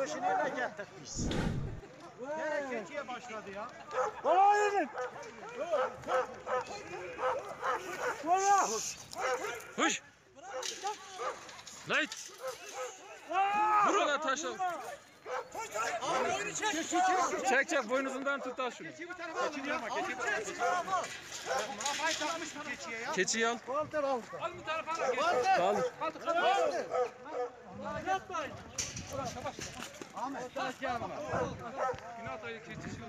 artık biz. Gene keçiye başladı ya. Hayır. Valla. Huş. Light. Vur ona taşla. Çek çek boynuzundan tut al şunu. Keçiyi bu tarafa alın ya. Keçiyi bu tarafa Kafayı takmış bu keçiye ya. Keçiyi al. Walter al. Kaldır. Ahmet. Günah dayı keçisi.